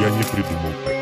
я не придумал это.